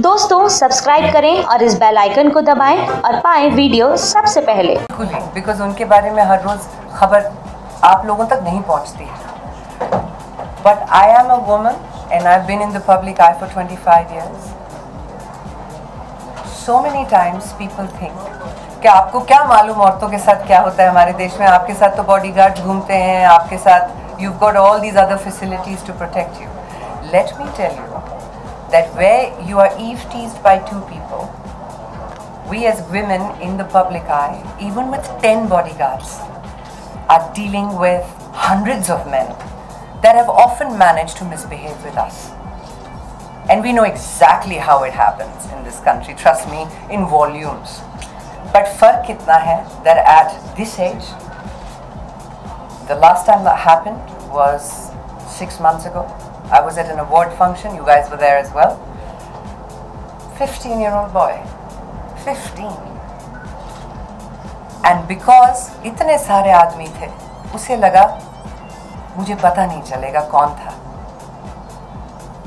दोस्तों सब्सक्राइब करें और इस बेल आइकन को दबाएँ और पाएँ वीडियो सबसे पहले। बिकॉज़ उनके बारे में हर रोज खबर आप लोगों तक नहीं पहुँचती। है but I am a woman and I been in the public eye for 25 years. So many times people think कि आपको क्या मालूम औरतों के साथ क्या होता है हमारे देश में? आपके साथ तो बॉडीगार्ड घूमते हैं, आपके साथ you got all these other facilities to protect you. Let me tell you that where you are eve teased by two people we as women in the public eye, even with 10 bodyguards, are dealing with hundreds of men that have often managed to misbehave with us. And we know exactly how it happens in this country, trust me, in volumes. But fark kitna hai that at this age, the last time that happened was six months ago. I was at an award function, you guys were there as well. 15 year old boy 15 and because इतने सारे आदमी थे उसे लगा मुझे पता नहीं चलेगा कौन था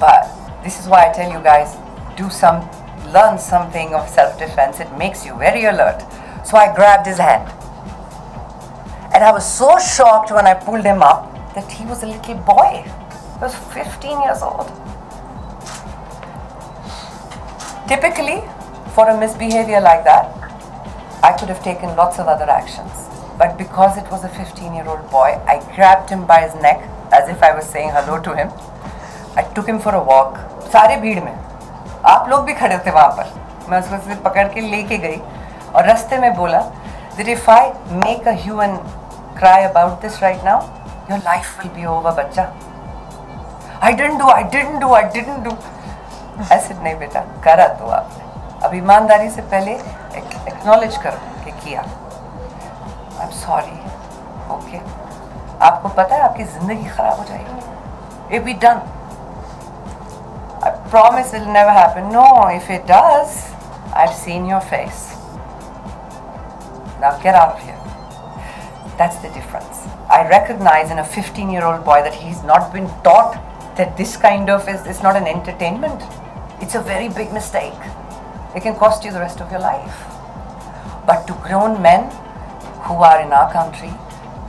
but this is why tell you guys do some learn something of self defense it makes you very alert so i grabbed his hand and i was so shocked when i pulled him up that he was a little boy he was 15 years old Typically, for a misbehavior like that, I could have taken lots of other actions. But because it was a 15 year old boy, I grabbed him by his neck as if I was saying hello to him. I took him for a walk. सारे भीड़ में आप लोग भी खड़े थे वहाँ पर मैं उसको सिर्फ पकड़ के लेके गई और रास्ते में बोला that if I make a hue and cry about this right now, your life will be over, बच्चा. I didn't do, I didn't do, I didn't do. ऐसे नहीं बेटा करा तो आपने अब ईमानदारी से पहले एक्नॉलेज करो कि किया आई एम सॉरी ओके आपको पता है आपकी जिंदगी खराब हो जाएगी it be done I promise will never happen know if it does I have seen your face now get out here That's the difference. I recognize in a 15 year old boy that he's not been taught that this kind of is, is not an entertainment. It's a very big mistake. It can cost you the rest of your life. But to grown men who are in our country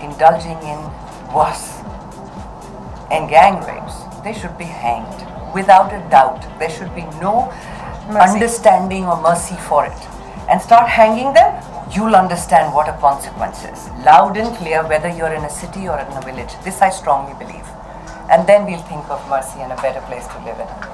indulging in worse and gang rapes, they should be hanged. Without a doubt, there should be no understanding or mercy for it. And start hanging them, you'll understand what a consequence is. Loud and clear, whether you're in a city or in a village. This I strongly believe. And then we'll think of mercy and a better place to live in.